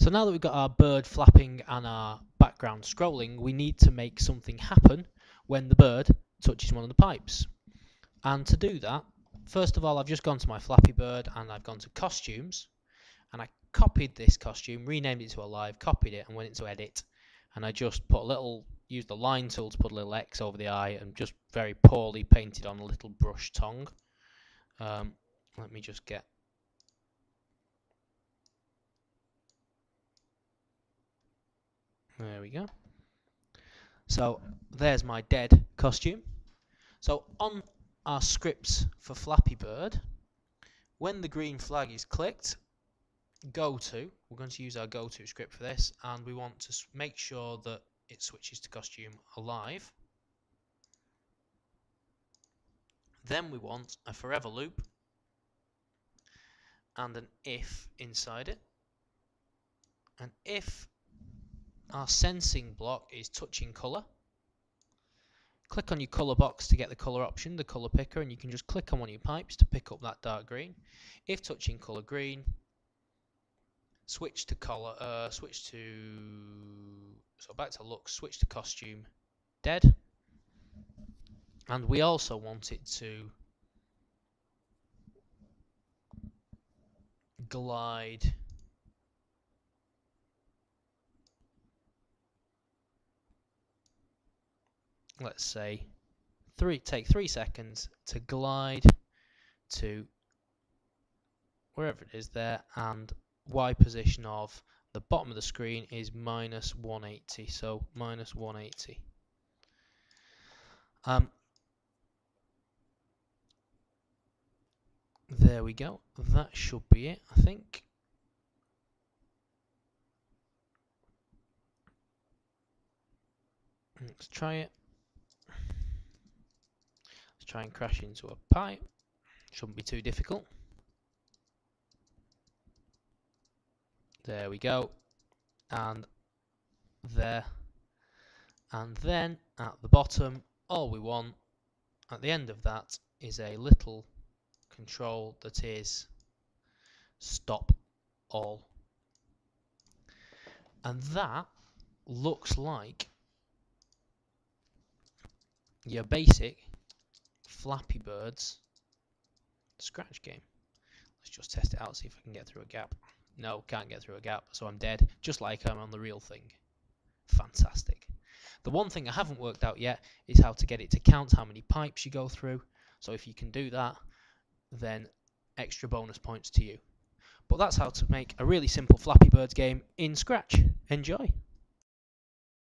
So now that we've got our bird flapping and our background scrolling, we need to make something happen when the bird touches one of the pipes. And to do that, first of all, I've just gone to my Flappy Bird and I've gone to costumes and I copied this costume, renamed it to alive, copied it and went into edit and I just put a little, used the line tool to put a little X over the eye and just very poorly painted on a little brush tongue. Um, let me just get There we go. So there's my dead costume. So on our scripts for Flappy Bird, when the green flag is clicked, go to, we're going to use our go to script for this, and we want to make sure that it switches to costume alive. Then we want a forever loop and an if inside it. And if our sensing block is touching color. Click on your color box to get the color option, the color picker, and you can just click on one of your pipes to pick up that dark green. If touching color green, switch to color, uh, switch to, so back to look, switch to costume, dead. And we also want it to glide let's say three take three seconds to glide to wherever it is there and y position of the bottom of the screen is minus 180 so minus 180 um, there we go. That should be it I think. Let's try it try and crash into a pipe. Shouldn't be too difficult. There we go. And there. And then at the bottom, all we want at the end of that is a little control that is stop all. And that looks like your basic Flappy Birds scratch game. Let's just test it out, see if I can get through a gap. No, can't get through a gap, so I'm dead, just like I'm on the real thing. Fantastic. The one thing I haven't worked out yet is how to get it to count how many pipes you go through. So if you can do that, then extra bonus points to you. But that's how to make a really simple Flappy Birds game in Scratch. Enjoy!